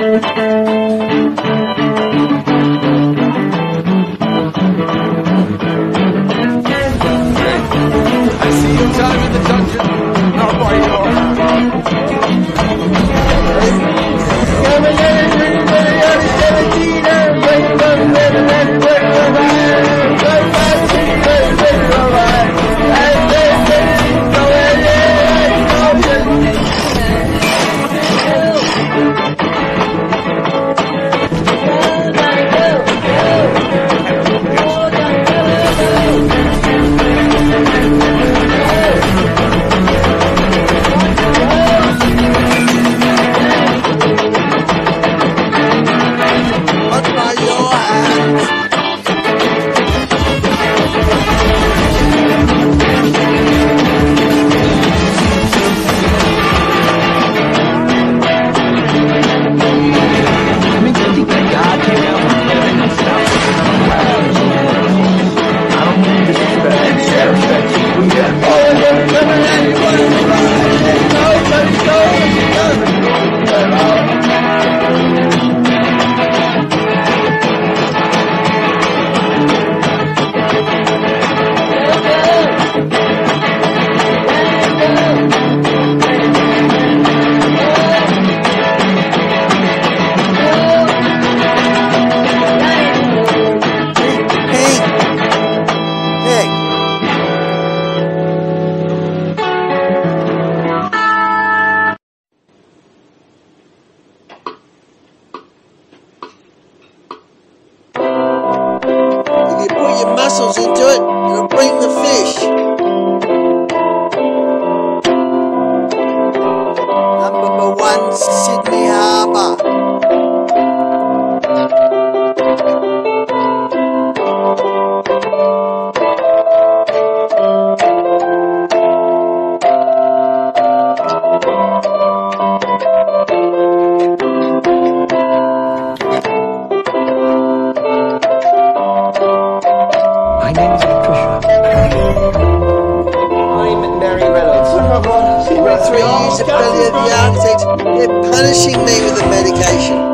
Thank you. Your muscles into it, it'll bring the fish. Number one, Sydney Harbour. My name is Patricia. I'm Mary Reynolds. Three years of failure of the Arctic. They're punishing me with the medication.